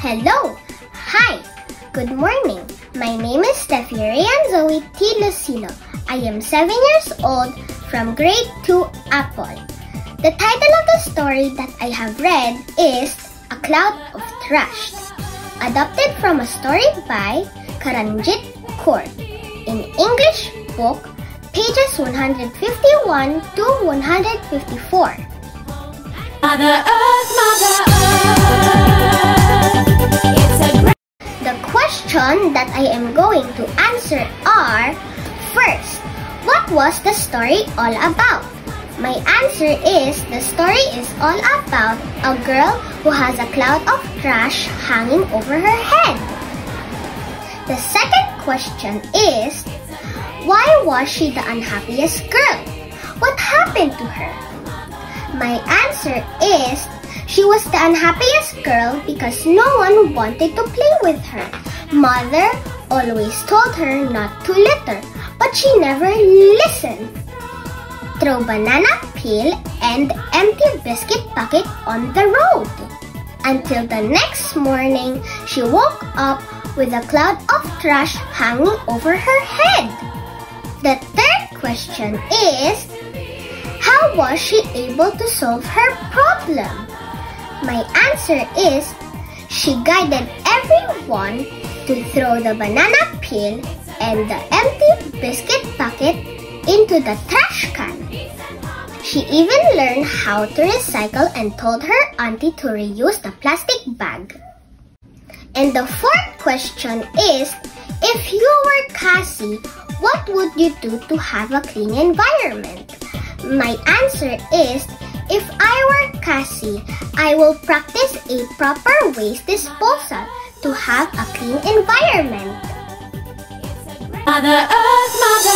Hello! Hi! Good morning. My name is Steffie Rayan Zoe T. Lucilo. I am 7 years old from grade 2 Apple. The title of the story that I have read is A Cloud of Trash, adapted from a story by Karanjeet Kaur in English book, pages 151 to 154. Mother Earth, Mother Earth. Question that I am going to answer are First, what was the story all about? My answer is the story is all about a girl who has a cloud of trash hanging over her head. The second question is Why was she the unhappiest girl? What happened to her? My answer is she was the unhappiest girl because no one wanted to play with her. Mother always told her not to litter, but she never listened. Throw banana peel and empty biscuit bucket on the road. Until the next morning, she woke up with a cloud of trash hanging over her head. The third question is how was she able to solve her problem? My answer is she guided everyone to throw the banana peel and the empty biscuit bucket into the trash can. She even learned how to recycle and told her auntie to reuse the plastic bag. And the fourth question is if you were Cassie, what would you do to have a clean environment? My answer is if I were Cassie, I will practice a proper waste disposal to have a clean environment. Mother Earth.